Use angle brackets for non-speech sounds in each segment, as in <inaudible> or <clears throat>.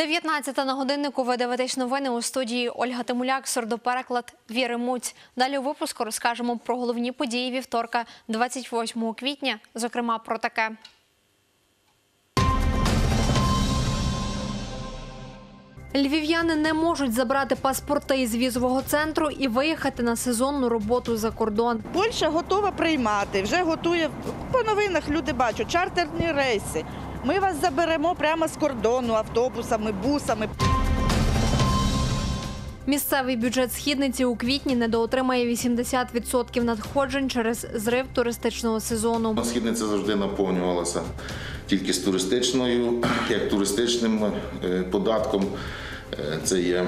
19 на годиннику ви дивитесь новини у студії Ольга Тимуляк, сурдопереклад Віри Муць. Далі у випуску розкажемо про головні події вівторка, 28 квітня, зокрема про таке. Львів'яни не можуть забрати паспорти із візового центру і виїхати на сезонну роботу за кордон. Польща готова приймати, вже готує по новинах. Люди бачать чартерні рейси. Ми вас заберемо прямо з кордону автобусами, бусами. Місцевий бюджет східниці у квітні недоотримає 80% надходжень через зрив туристичного сезону. Східниця завжди наповнювалася тільки з туристичною, як туристичним е, податком. Е, Це є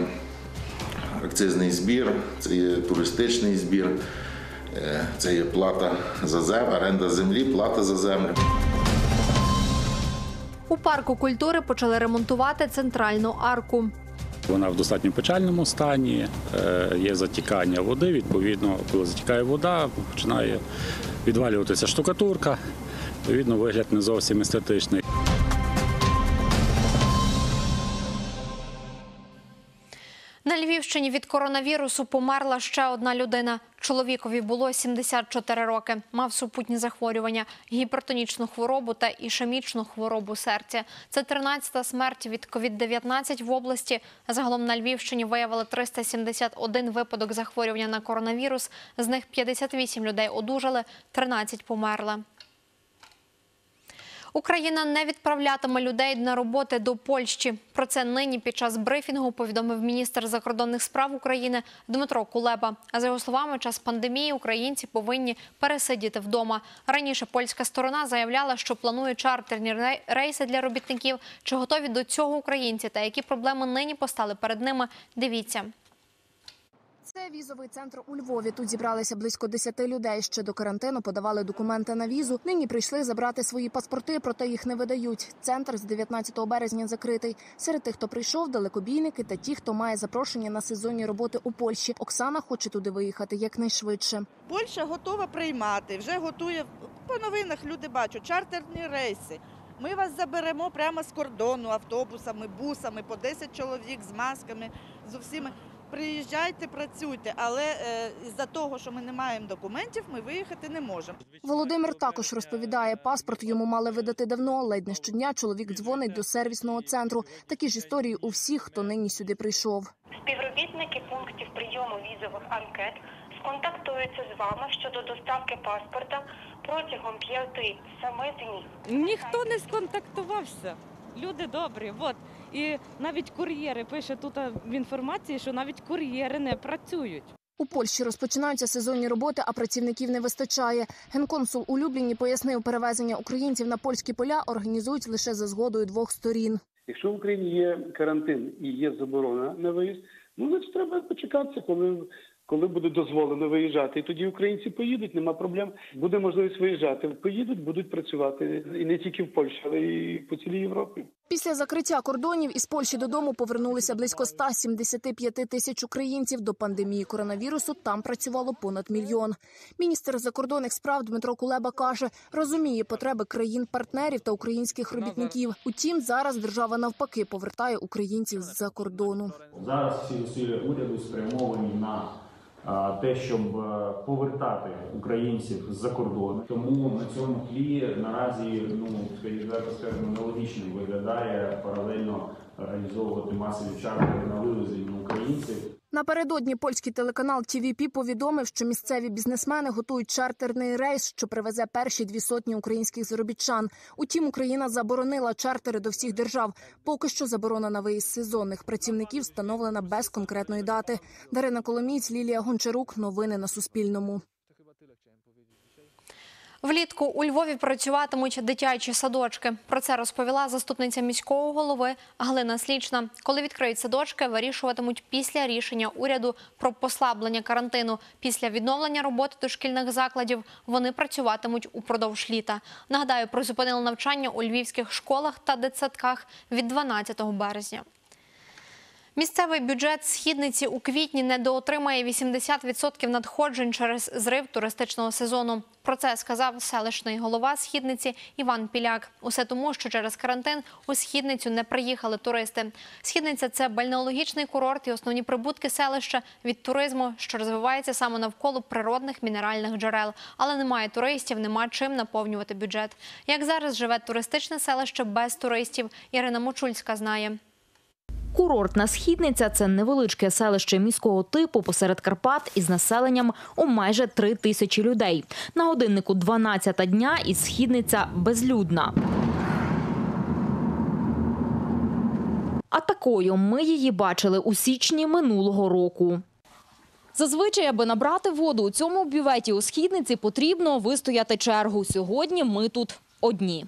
акцизний збір, це є туристичний збір, е, це є плата за землю, оренда землі, плата за землю. У парку культури почали ремонтувати центральну арку. Вона в достатньо печальному стані, е, є затікання води. Відповідно, коли затікає вода, починає відвалюватися штукатурка. Відповідно, вигляд не зовсім естетичний. На Львівщині від коронавірусу померла ще одна людина. Чоловікові було 74 роки. Мав супутні захворювання, гіпертонічну хворобу та ішемічну хворобу серця. Це 13-та смерть від COVID-19 в області. Загалом на Львівщині виявили 371 випадок захворювання на коронавірус. З них 58 людей одужали, 13 померли. Україна не відправлятиме людей на роботи до Польщі. Про це нині під час брифінгу повідомив міністр закордонних справ України Дмитро Кулеба. А за його словами, час пандемії українці повинні пересидіти вдома. Раніше польська сторона заявляла, що планує чартерні рей- рейси для робітників. Чи готові до цього українці та які проблеми нині постали перед ними? Дивіться. Це візовий центр у Львові. Тут зібралися близько 10 людей. Ще до карантину подавали документи на візу. Нині прийшли забрати свої паспорти, проте їх не видають. Центр з 19 березня закритий. Серед тих, хто прийшов, далекобійники та ті, хто має запрошення на сезонні роботи у Польщі. Оксана хоче туди виїхати якнайшвидше. Польща готова приймати, вже готує по новинах. Люди бачать чартерні рейси. Ми вас заберемо прямо з кордону автобусами, бусами, по 10 чоловік з масками, з усіма. Приїжджайте, працюйте, але е, із-за того, що ми не маємо документів, ми виїхати не можемо. Володимир також розповідає, паспорт йому мали видати давно. Ледь не щодня чоловік дзвонить до сервісного центру. Такі ж історії у всіх, хто нині сюди прийшов. Співробітники пунктів прийому візових анкет сконтактуються з вами щодо доставки паспорта протягом 5-7 днів. Ніхто не сконтактувався. Люди добрі, от і навіть кур'єри пише тут в інформації, що навіть кур'єри не працюють. У Польщі розпочинаються сезонні роботи, а працівників не вистачає. Генконсул у Любліні пояснив, перевезення українців на польські поля організують лише за згодою двох сторін. Якщо в Україні є карантин і є заборона на виїзд, ну значить треба почекатися, коли, коли буде дозволено виїжджати. І тоді українці поїдуть, нема проблем. Буде можливість виїжджати. Поїдуть, будуть працювати і не тільки в Польщі, але й по цілій Європі. Після закриття кордонів із Польщі додому повернулися близько 175 тисяч українців. До пандемії коронавірусу там працювало понад мільйон. Міністр закордонних справ Дмитро Кулеба каже, розуміє потреби країн-партнерів та українських робітників. Утім, зараз держава навпаки повертає українців з-за кордону. Зараз всі зусилля уряду спрямовані на те, щоб е, повертати українців з-за кордону. Тому на цьому тлі наразі ну скажімо, скажемо, нелогічним виглядає паралельно організовувати масові чарки на вивезення українців. Напередодні польський телеканал ТВП повідомив, що місцеві бізнесмени готують чартерний рейс, що привезе перші дві сотні українських заробітчан. Утім, Україна заборонила чартери до всіх держав. Поки що заборона на виїзд сезонних працівників встановлена без конкретної дати. Дарина Коломієць, Лілія Гончарук. Новини на Суспільному. Влітку у Львові працюватимуть дитячі садочки. Про це розповіла заступниця міського голови Галина Слічна. Коли відкриють садочки, вирішуватимуть після рішення уряду про послаблення карантину. Після відновлення роботи дошкільних закладів вони працюватимуть упродовж літа. Нагадаю, призупинили навчання у львівських школах та дитсадках від 12 березня. Місцевий бюджет східниці у квітні недоотримає 80% надходжень через зрив туристичного сезону. Про це сказав селищний голова східниці Іван Піляк. Усе тому, що через карантин у східницю не приїхали туристи. Східниця це бальнеологічний курорт і основні прибутки селища від туризму, що розвивається саме навколо природних мінеральних джерел. Але немає туристів, нема чим наповнювати бюджет. Як зараз живе туристичне селище без туристів? Ірина Мочульська знає. Курортна східниця це невеличке селище міського типу посеред Карпат із населенням у майже три тисячі людей. На годиннику 12 дня і східниця безлюдна. А такою ми її бачили у січні минулого року. Зазвичай, аби набрати воду у цьому бюветі у східниці, потрібно вистояти чергу. Сьогодні ми тут одні.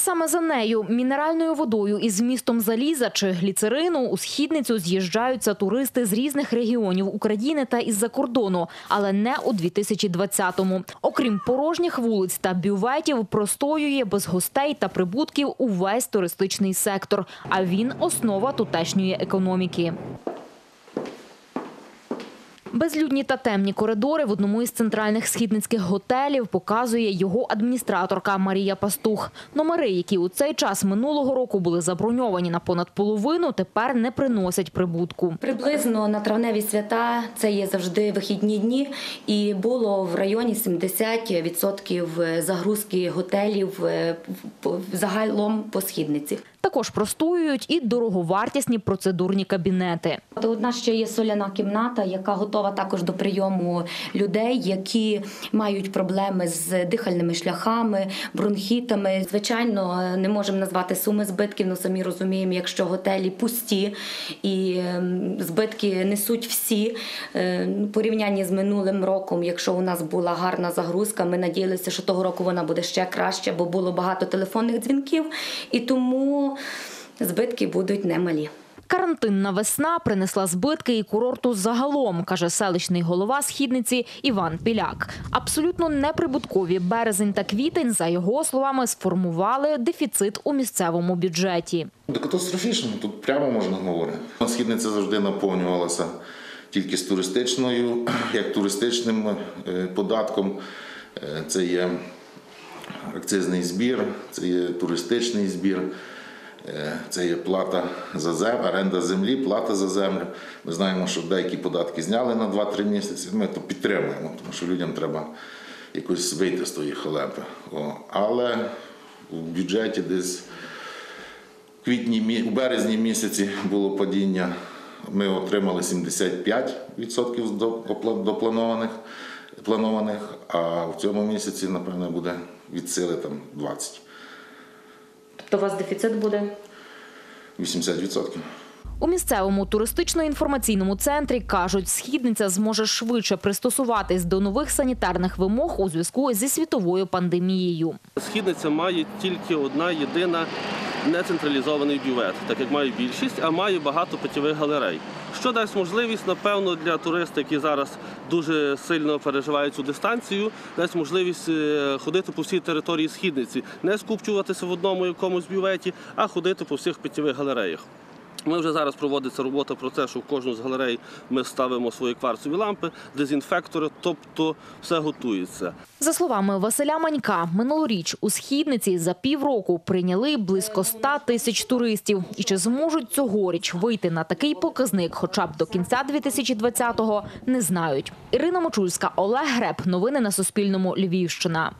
Саме за нею, мінеральною водою із вмістом заліза чи гліцерину, у східницю з'їжджаються туристи з різних регіонів України та із-за кордону, але не у 2020-му. Окрім порожніх вулиць та бюветів, простоює без гостей та прибутків увесь туристичний сектор. А він основа тутешньої економіки. Безлюдні та темні коридори в одному із центральних східницьких готелів показує його адміністраторка Марія Пастух. Номери, які у цей час минулого року були заброньовані на понад половину, тепер не приносять прибутку. Приблизно на травневі свята це є завжди вихідні дні, і було в районі 70% загрузки готелів е, загалом по східниці. Також простоюють і дороговартісні процедурні кабінети. У нас ще є соляна кімната, яка готова також до прийому людей, які мають проблеми з дихальними шляхами, бронхітами. Звичайно, не можемо назвати суми збитків, але самі розуміємо, якщо готелі пусті і ем, збитки несуть всі Е, порівнянні з минулим роком. Якщо у нас була гарна загрузка, ми надіялися, що того року вона буде ще краще, бо було багато телефонних дзвінків, і тому збитки будуть немалі. Карантинна весна принесла збитки і курорту загалом, каже селищний голова східниці Іван Піляк. Абсолютно неприбуткові березень та квітень, за його словами, сформували дефіцит у місцевому бюджеті. Катастрофічно, тут прямо можна говорити. Східниця завжди наповнювалася тільки з туристичною, <clears throat> як туристичним е, податком. Е, Це є акцизний збір, це є туристичний збір, це є плата за землю, оренда землі, плата за землю. Ми знаємо, що деякі податки зняли на 2-3 місяці. Ми то підтримуємо, тому що людям треба якось вийти з тої халепи. Але в бюджеті десь в квітні, у березні місяці було падіння. Ми отримали 75% з до- планованих, а в цьому місяці, напевно, буде від сили там 20 Тобто у вас дефіцит буде 80%. У місцевому туристично-інформаційному центрі кажуть, східниця зможе швидше пристосуватись до нових санітарних вимог у зв'язку зі світовою пандемією. Східниця має тільки одна єдина нецентралізований бювет, так як має більшість, а має багато питєвих галерей. Що дасть можливість, напевно, для туриста, які зараз дуже сильно переживають цю дистанцію, дасть можливість е, ходити по всій території східниці, не скупчуватися в одному якомусь бюветі, а ходити по всіх питєвих галереях. Ми вже зараз проводиться робота про те, що в кожну з галерей ми ставимо свої кварцеві лампи, дезінфектори, тобто все готується. За словами Василя Манька, минулоріч у східниці за півроку прийняли близько 100 тисяч туристів. І чи зможуть цьогоріч вийти на такий показник, хоча б до кінця 2020-го, не знають. Ірина Мочульська, Олег Греб. Новини на Суспільному. Львівщина.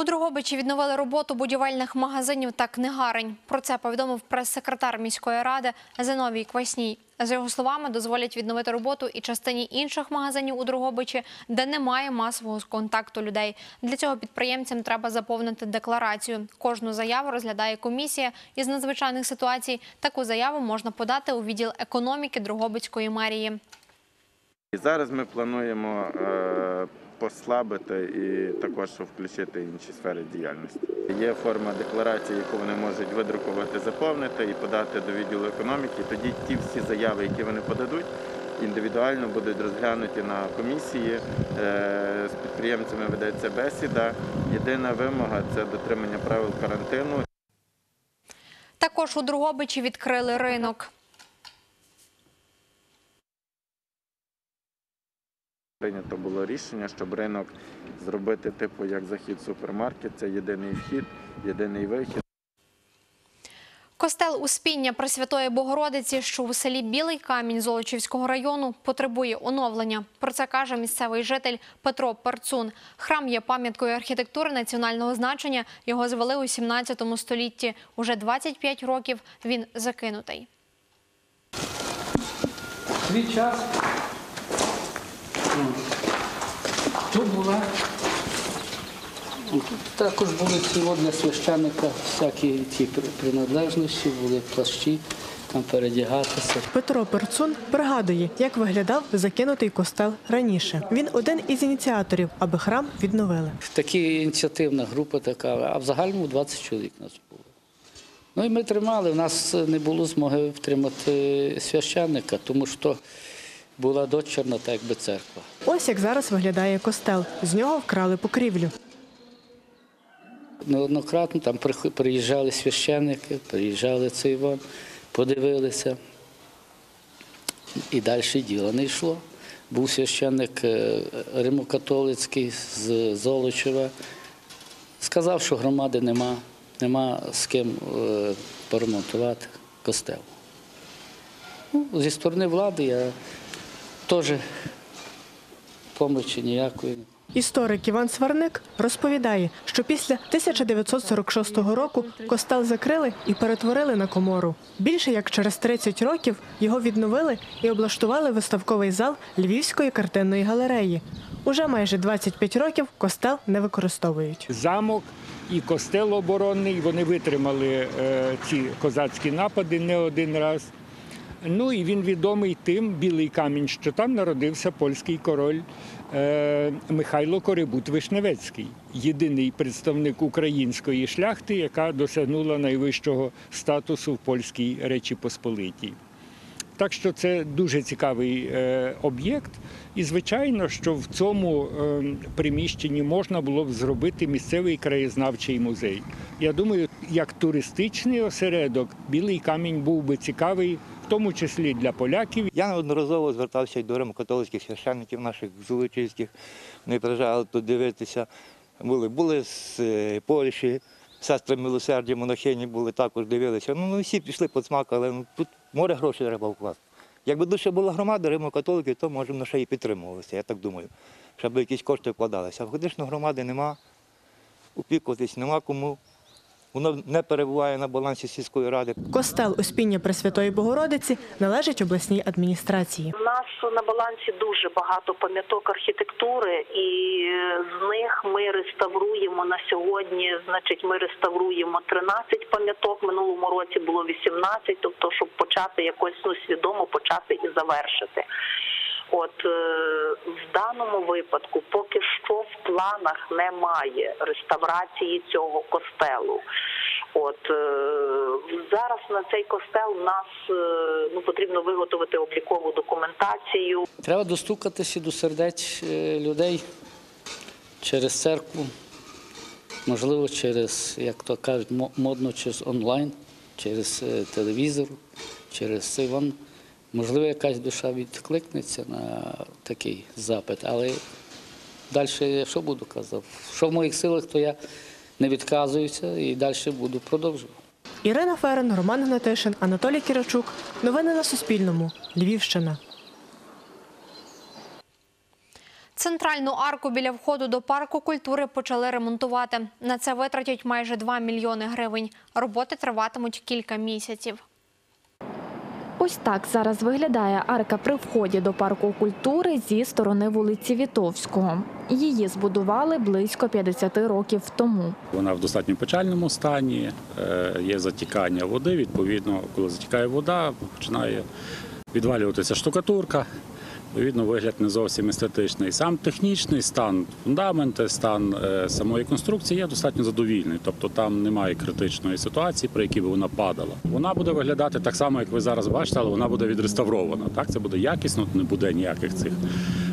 У Дрогобичі відновили роботу будівельних магазинів та книгарень. Про це повідомив прес-секретар міської ради Зиновій Квасній. За його словами, дозволять відновити роботу і частині інших магазинів у Дрогобичі, де немає масового контакту людей. Для цього підприємцям треба заповнити декларацію. Кожну заяву розглядає комісія із надзвичайних ситуацій. Таку заяву можна подати у відділ економіки Дрогобицької мерії. Зараз ми плануємо е, послабити і також включити інші сфери діяльності. Є форма декларації, яку вони можуть видрукувати, заповнити і подати до відділу економіки. Тоді ті всі заяви, які вони подадуть, індивідуально будуть розглянуті на комісії. Е, З підприємцями ведеться бесіда. Єдина вимога це дотримання правил карантину. Також у Другобичі відкрили ринок. Прийнято було рішення, щоб ринок зробити типу як захід супермаркет. Це єдиний вхід, єдиний вихід. Костел Успіння Пресвятої Богородиці, що у селі Білий Камінь Золочівського району, потребує оновлення. Про це каже місцевий житель Петро Перцун. Храм є пам'яткою архітектури національного значення. Його звели у 17 столітті. Уже 25 років він закинутий. Свій час тут була. Тут також були ці для священника всякі при- принадлежності, були плащі, там передягатися. Петро Перцун пригадує, як виглядав закинутий костел раніше. Він один із ініціаторів, аби храм відновили. Такі ініціативна група така, а в загальному 20 чоловік нас було. Ну і ми тримали, у нас не було змоги втримати священника, тому що була дочерна так якби церква. Ось як зараз виглядає костел. З нього вкрали покрівлю. Неоднократно там приїжджали священники, приїжджали цей вон, подивилися. І далі діло не йшло. Був священник е, римокатолицький з Золочева. Сказав, що громади нема, нема з ким е, поремонтувати костел. Ну, зі сторони влади я теж помочі ніякої. Історик Іван Сварник розповідає, що після 1946 року костел закрили і перетворили на комору. Більше як через 30 років його відновили і облаштували виставковий зал Львівської картинної галереї. Уже майже 25 років костел не використовують. замок і костел оборонний. Вони витримали е, ці козацькі напади не один раз. Ну і він відомий тим білий камінь, що там народився польський король е, Михайло Корибут Вишневецький, єдиний представник української шляхти, яка досягнула найвищого статусу в польській Речі Посполитій. Так що це дуже цікавий е, об'єкт. І звичайно, що в цьому е, приміщенні можна було б зробити місцевий краєзнавчий музей. Я думаю, як туристичний осередок, білий камінь був би цікавий, тому числі для поляків. Я неодноразово звертався до римокатолицьких священників наших золочівських. Вони приїжджали тут дивитися. Були, були з е, Польщі, сестри милосердя, монахині були, також дивилися. Ну, ну всі пішли підсмакали. Ну, тут море грошей треба вкласти. Якби дуже була громада римокатоликів, то може на ще і підтримувалися, я так думаю, щоб якісь кошти вкладалися. А фактично громади нема, опікуватись нема кому. Воно не перебуває на балансі сільської ради. Костел Успіння Пресвятої Богородиці належить обласній адміністрації. У нас на балансі дуже багато пам'яток архітектури, і з них ми реставруємо на сьогодні. Значить, ми реставруємо 13 пам'яток. Минулому році було 18, тобто, щоб почати якось ну, свідомо почати і завершити. От е, в даному випадку поки що в планах немає реставрації цього костелу. От е, зараз на цей костел нас е, ну потрібно виготовити облікову документацію. Треба достукатися до сердець людей через церкву, можливо, через, як то кажуть, мо- модно через онлайн, через телевізор, через цей. Можливо, якась душа відкликнеться на такий запит, але далі я що буду казати? Що в моїх силах, то я не відказуюся і далі буду продовжувати. Ірина Ферен, Роман Гнатишин, Анатолій Кірачук. Новини на Суспільному. Львівщина. Центральну арку біля входу до парку культури почали ремонтувати. На це витратять майже 2 мільйони гривень. Роботи триватимуть кілька місяців. Ось так зараз виглядає арка при вході до парку культури зі сторони вулиці Вітовського. Її збудували близько 50 років тому. Вона в достатньо печальному стані, е, є затікання води. Відповідно, коли затікає вода, починає відвалюватися штукатурка. Відповідно, вигляд не зовсім естетичний. Сам технічний стан, фундаменти, стан е, самої конструкції є достатньо задовільний. Тобто там немає критичної ситуації, при якій би вона падала. Вона буде виглядати так само, як ви зараз бачите, але вона буде відреставрована. Так, це буде якісно, не буде ніяких цих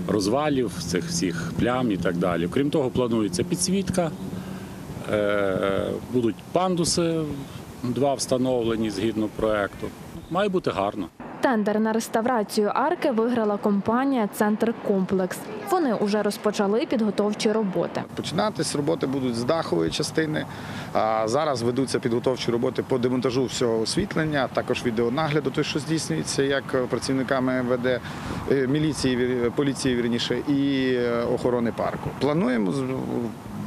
розвалів, цих всіх плям і так далі. Крім того, планується підсвітка, е, будуть пандуси, два встановлені згідно проекту. Має бути гарно. Тендер на реставрацію арки виграла компанія Центр Комплекс. Вони уже розпочали підготовчі роботи. Починатись роботи будуть з дахової частини. Зараз ведуться підготовчі роботи по демонтажу всього освітлення, також відеонагляду, той, що здійснюється як працівниками МВД, е, міліції, поліції вірніше, і е, охорони парку. Плануємо з-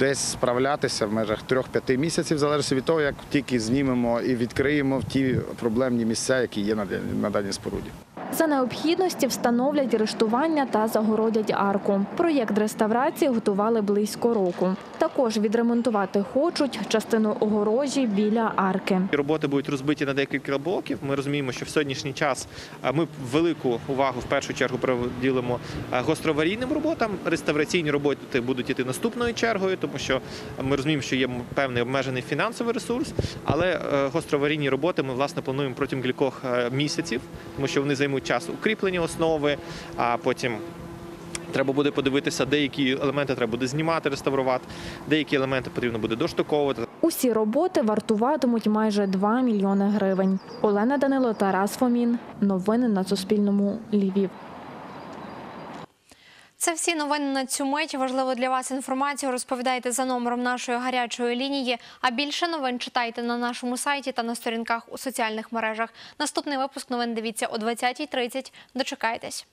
десь справлятися в межах 3-5 місяців, в залежності від того, як тільки знімемо і відкриємо в ті проблемні місця, які є на даній споруді. За необхідності встановлять рештування та загородять арку. Проєкт реставрації готували близько року. Також відремонтувати хочуть частину огорожі біля арки. Роботи будуть розбиті на декілька блоків. Ми розуміємо, що в сьогоднішній час ми велику увагу в першу чергу приділимо а, гостроаварійним роботам. Реставраційні роботи будуть іти наступною чергою, тому що ми розуміємо, що є певний обмежений фінансовий ресурс, але е, гостроаварійні роботи ми власне плануємо протягом кількох е, місяців, тому що вони займуть час укріплені основи, а потім. Треба буде подивитися, деякі елементи треба буде знімати, реставрувати, деякі елементи потрібно буде доштуковувати. Усі роботи вартуватимуть майже 2 мільйони гривень. Олена Данило, Тарас Фомін. Новини на Суспільному. Львів. Це всі новини на цю мить. Важливо для вас інформацію розповідайте за номером нашої гарячої лінії. А більше новин читайте на нашому сайті та на сторінках у соціальних мережах. Наступний випуск новин дивіться о 20.30. Дочекайтесь.